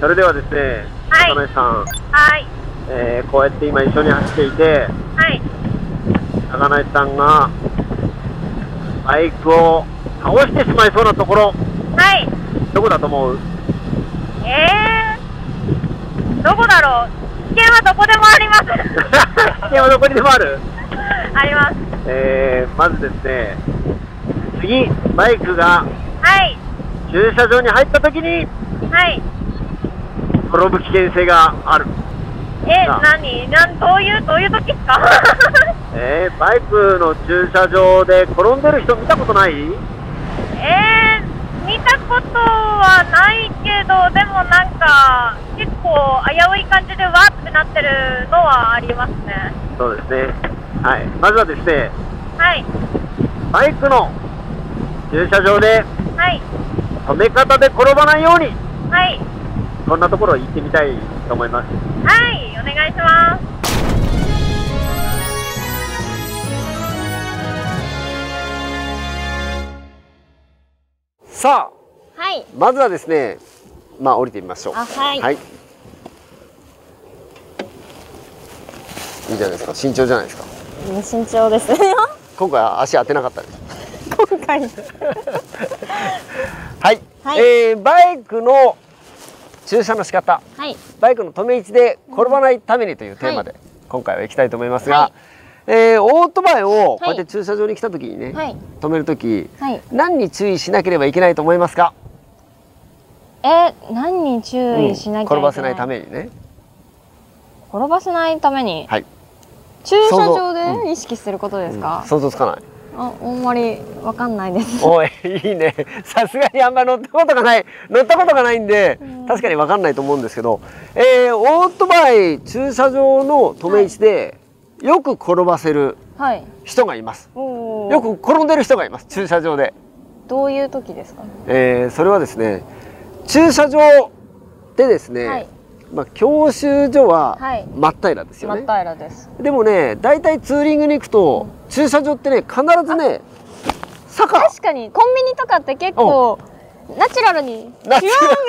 それではですね、はい高梨さん、はい。えーこうやって今一緒に走っていて、はい。高梨さんがバイクを倒してしまいそうなところ、はい。どこだと思う？えー、どこだろう？危険はどこでもあります。危険はどこにでもある、あります。えーまずですね、次、バイクがはい。駐車場に入った時にはい。転ぶ危険性がある。え、さあ何？なん、どういう、どういう時ですか？えーバイクの駐車場で転んでる人見たことない？えー、見たことはないけど、でもなんか、結構危うい感じでわーってなってるのはありますね。そうですね。はい。まずはですね、はい。バイクの駐車場ではい。止め方で転ばないように、はい。そんなところを行ってみたいと思います。はい。お願いします。さあ、はい。まずはですね、まあ降りてみましょう。あはいはい。いいじゃないですか。慎重じゃないですか。慎重ですよ。今回は足当てなかったです。今回。はい。はいえーバイクの駐車の仕方、はい。バイクの止め位置で転ばないためにというテーマで、今回は行きたいと思いますが、はいえーオートバイをこうやって駐車場に来た時にね、はい。止める時、はい。何に注意しなければいけないと思いますか？え、何に注意しなきゃいけない、うん転ばせないためにね。転ばせないために？はい。駐車場で意識することですか？うん、想像つかない。あ、あんまりわかんないです。おいいいね。さすがにあんま乗ったことがない。乗ったことがないんで確かに分かんないと思うんですけど、えーオートバイ駐車場の止め位置でよく転ばせるはい。人がいます。おー。よく転んでる人がいます駐車場で、どういう時ですか？えーそれはですね駐車場でですね、はいまあ、教習所ははい。真っ平らですよね、真っ平らです。でもね大体ツーリングに行くと駐車場ってね必ずね坂。確かに、コンビニとかって結構、ナチュラルに、シューンみ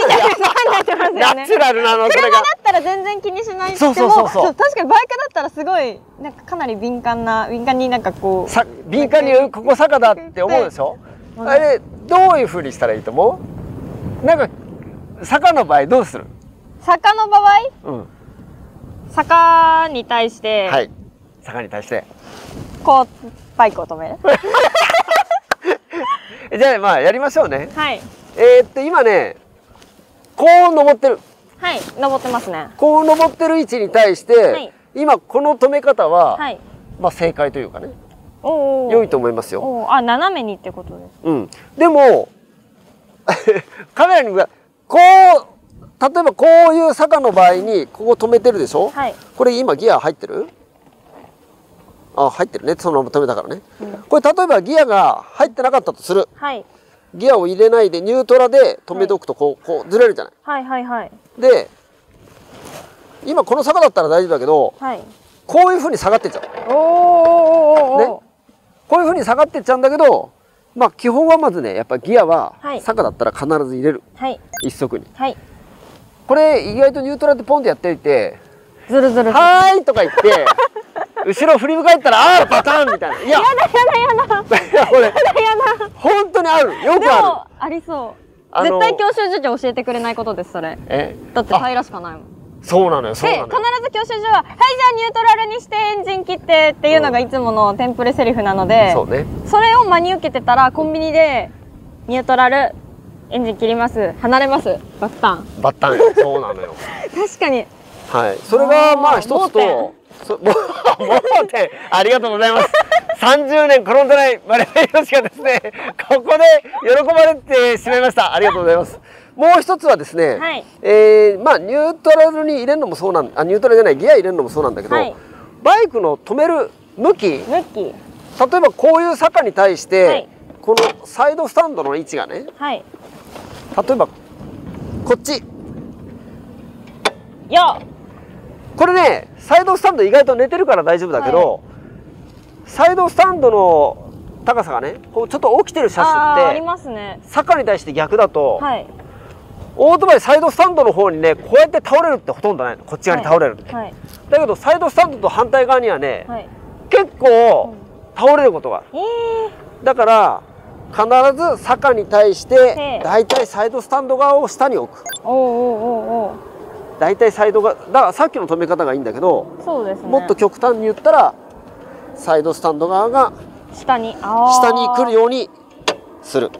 たいな感じになってますよね。ナチュラルなのそれが。車だったら全然気にしないそうそうそうそう。確かにバイクだったらすごいなんかかなり敏感な敏感になんかこうさ敏感にここ坂だって思うでしょ？うん。あれどういうふうにしたらいいと思う？なんか坂の場合どうする？坂の場合？うん。坂に対して、はい。坂に対して。こうバイクを止める？じゃあまあやりましょうね。はい。えー、っと今ねこう登ってる。はい登ってますね。こう登ってる位置に対して、はい。今この止め方は、はい。まあ正解というかね。おお良いと思いますよ。あ斜めにってことです。うん。でも カメラにこう例えばこういう坂の場合にここ止めてるでしょ、はい。これ今ギア入ってる？あ入ってるね。そのまま止めたからね、うん。これ例えばギアが入ってなかったとする。はい。ギアを入れないでニュートラで止めておくとこう,、こうずれるじゃない？はいはいはい。で今この坂だったら大丈夫だけどはい。こういうふうに下がってっちゃう。おーね？こういうふうに下がってっちゃうんだけどまあ基本はまずねやっぱギアははい。坂だったら必ず入れる。はい。一足に。はいこれ意外とニュートラでポンってやっておいて「ずるずるはーい」とか言って後ろ振り向かったら「ああパターン」みたいな「いややだやだやだ。いやこれやだ本当にある。よでくある。もありそう。絶対教習所じゃ教えてくれないことですそれ。え？だって平らしかないもん。そうなのよそうなのよ。ず教習所は「はいじゃあニュートラルにしてエンジン切って」っていうのがいつものテンプレセリフなので、そうね。それを真に受けてたらコンビニで「ニュートラルエンジン切ります。離れます。バッタン。バッタン。よそうなのよ」確かに。はい。それがまあ一つとそもう 盲点。ありがとうございます。30年転んでない我々よしがですね。ここで喜ばれてしまいました。ありがとうございます。もう一つはですね、はい。えーまあニュートラルに入れるのもそうなんあニュートラルじゃないギア入れるのもそうなんだけど、はい。バイクの止める向き。例え向きばこういう坂に対して、はいこのサイドスタンドの位置がねはい。例えばこっち。よこれねサイドスタンド意外と寝てるから大丈夫だけど、サイドスタンドの高さがねこうちょっと起きてる車種ってますね。坂に対して逆だと、はい。オートバイサイドスタンドの方にねこうやって倒れるってほとんどないの。こっち側に倒れるって、はい。だけどサイドスタンドと反対側にはね、はい結構倒れることがあるえー、だから必ず坂に対しへてえだいたいサイドスタンド側を下に置く。だいたいサイドがだからさっきの止め方がいいんだけど、そうですね。もっと極端に言ったらサイドスタンド側が下に下に来るようにする。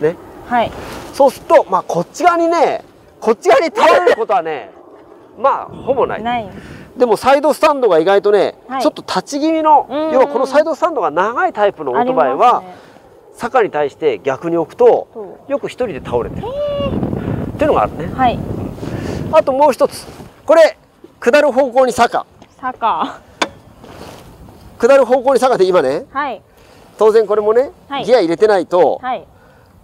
ね。はい。そうするとまあこっち側にねこっち側に倒れることはねまあほぼない。ない。でもサイドスタンドが意外とね、はい。ちょっと立ち気味の要はこのサイドスタンドが長いタイプのオートバイあは、ね坂に対して逆に置くとそよく一人で倒れてる。っていうのがあるね。はい。あともう一つ。これ下る方向に坂。坂。下る方向に坂で今ねはい。当然これもね、はい。ギア入れてないとはい。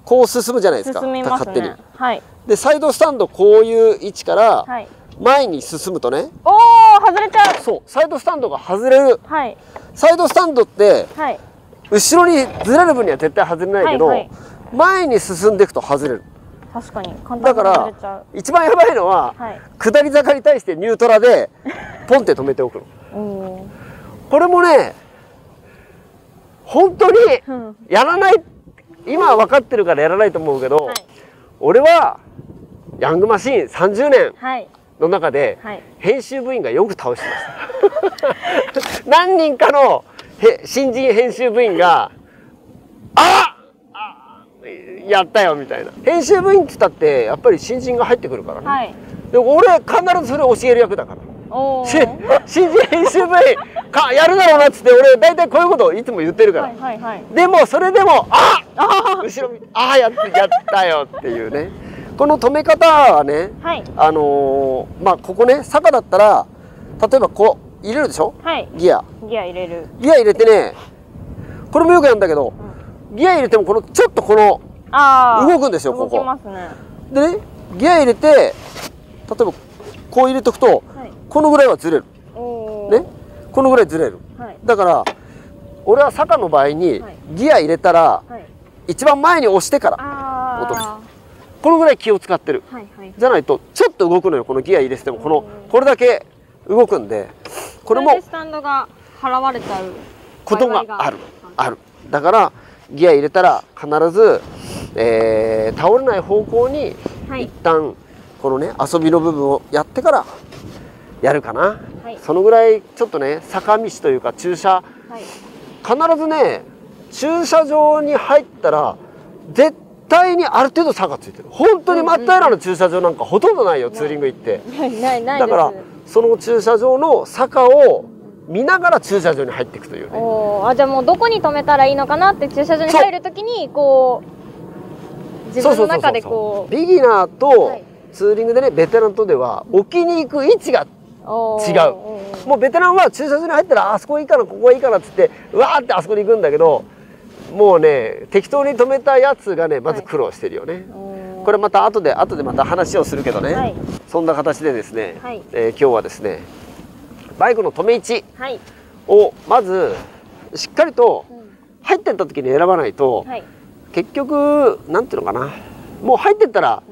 こう進むじゃないですか進みます勝手にねはい。でサイドスタンドこういう位置からはい。前に進むとねおお外れちゃう。そうサイドスタンドが外れる。はい。サイドスタンドってはい後ろにずれる分には絶対外れないけど、はいはい。前に進んでいくと外れる。確かに。簡単にだから外れちゃう。一番やばいのは、はい。下り坂に対してニュートラで ポンって止めておくの。これもね本当にうん。やらない今は分かってるからやらないと思うけど、はい。俺はヤングマシーン30年はい。の中ではい。編集部員がよく倒してました 何人かのへ新人編集部員が「ああやったよ」みたいな。編集部員って言ったってやっぱり新人が入ってくるからね、はい。で俺必ずそれ教える役だから。新人編集部員かやるだろうなっつって俺大体こういうことをいつも言ってるから、はいはいはい。でもそれでもあ後ろああやってやったよっていうね。この止め方はねはい。あのーまあここね坂だったら例えばこう入れるでしょ？はい。ギア。ギア入れる。ギア入れてね。これもよくやるんだけど、ギア入れてもこのちょっとこの動くんですよここ。動きますね。でねギア入れて例えばこう入れとくとはい。このぐらいはずれる。ね？このぐらいずれる。はい。だから俺は坂の場合にはい。ギア入れたらはい。一番前に押してからあ落とす。あこのぐらい気を使ってる。はいはいじゃないとちょっと動くのよこのギア入れてても。このうん。これだけ動くんでこれもスタンドが払われちゃうことがある。ある。だからギア入れたら必ず、えー倒れない方向にはい。一旦このね遊びの部分をやってからやるかな、はい。そのぐらいちょっとね坂道というか駐車。はい。必ずね駐車場に入ったら絶対にある程度差がついてる。本当に真っ平らな駐車場なんかほとんどないよ、ツーリング行って。だからその駐車場の坂を見ながら駐車場に入っていくというね。あじゃあもうどこに止めたらいいのかなって駐車場に入るときにこう自分の中でこう。ビギナーはとい。ツーリングでねベテランとでは置きに行く位置が違う。もうベテランは駐車場に入ったらあそこいいかなここがいいかなっつってうわーってあそこに行くんだけどもうね適当に止めたやつがねまず苦労してるよね、おーこれまた後で後でまた話をするけどね、はい。そんな形でですね、はい。えー今日はですねバイクの止め位置はい。をまずしっかりとうん。入ってった時に選ばないと、はい。結局なんていうのかな。もう入ってったら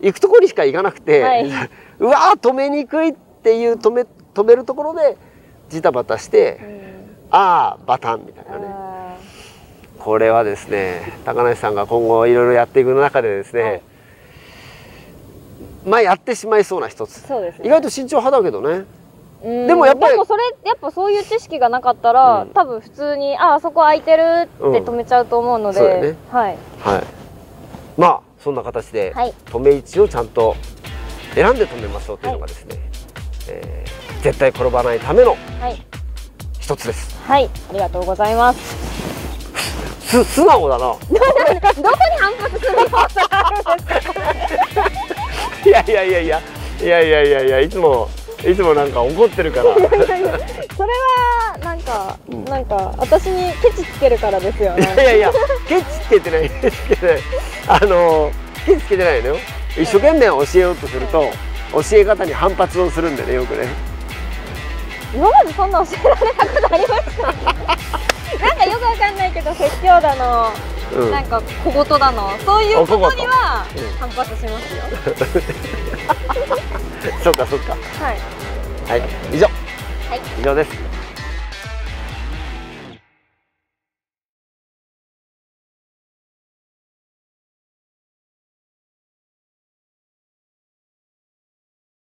行くとこにしか行かなくて、はい。うわー止めにくいっていう止め止めるところでジタバタして、ああバタンみたいなね。あこれはですね高梨さんが今後いろいろやっていく中でですね、はい。まあやってしまいそうな一つ。ね。意外と慎重派だけどね。うん。でもやっぱりでもそれやっぱそういう知識がなかったら、うん。多分普通にああそこ空いてるって止めちゃうと思うので、うんね。はい。はい。まあそんな形ではい。止め位置をちゃんと選んで止めましょうというのがですね、えー絶対転ばないためのはい。一つです。はい。ありがとうございますす素直だな。どこに反発する要素があるんですかいやいやいやいや。いやいやいやいやいつもいつもなんか怒ってるから。それはなんか、うん。なんか私にケチつけるからですよいやいねやいやケチつけてない。ケチつけてない。あのケチつけてないのよ。一生懸命教えようとすると教え方に反発をするんでねよくね。今までそんな教えられたことありますかなんかよくくわかんないけど説教だの、うん。なんか小言だのそういうことには反発しますよ、そうかそうか。はい。はい以上。はい。以上です